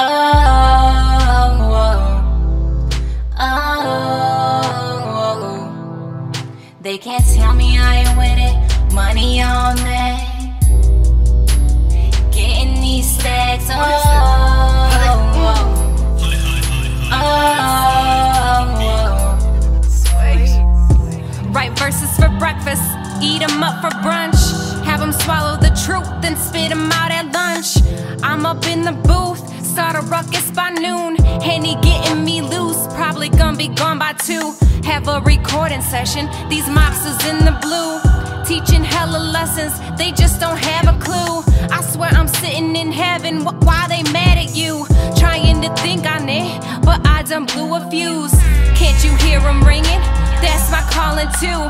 Oh oh, oh, oh, oh. They can't tell me I ain't with it. Money on that. Getting these stacks. Oh, oh, oh. Write verses for breakfast, eat them up for brunch. Have them swallow the truth, then spit them out at lunch. I'm up in the booth, start a ruckus by noon. Henny getting me loose, probably gonna be gone by two. Have a recording session, these mobsters in the blue. Teaching hella lessons, they just don't have a clue. I swear I'm sitting in heaven, why they mad at you? Trying to think on it, but I done blew a fuse. Can't you hear them ringing? That's my calling too.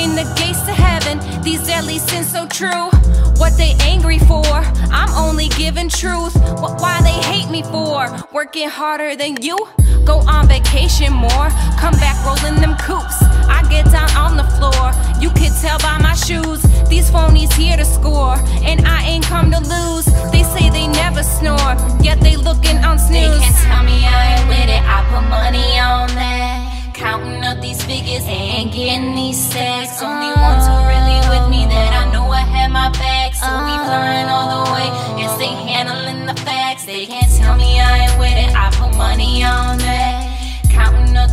In the gates to heaven, these deadly sins so true. What they angry for? I'm only giving truth. Hate for? Working harder than you? Go on vacation more. Come back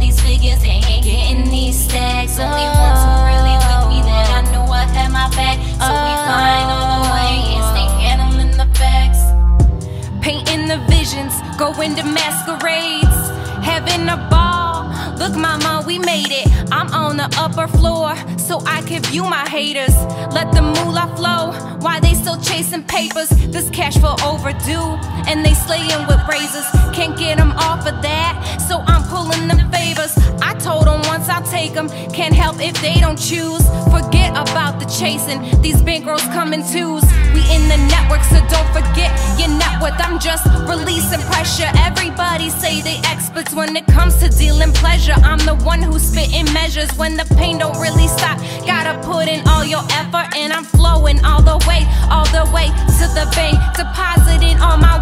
these figures and getting these stacks. Only ones who really with me that I know I had my back. So we flying all the way and stay handling the facts. Painting the visions, going to masquerades, having a ball. Look, mama, we made it. I'm on the upper floor, so I can view my haters. Let the moolah flow. Why they still chasing papers? This cash for overdue, and they slaying with razors. Can't get them off of that, so I'm take them. Can't help if they don't choose. Forget about the chasing. These big girls come in twos. We in the network, so don't forget your net worth. I'm just releasing pressure. Everybody say they experts when it comes to dealing pleasure. I'm the one who's spitting measures when the pain don't really stop. Gotta put in all your effort, and I'm flowing all the way, all the way to the bank, depositing all my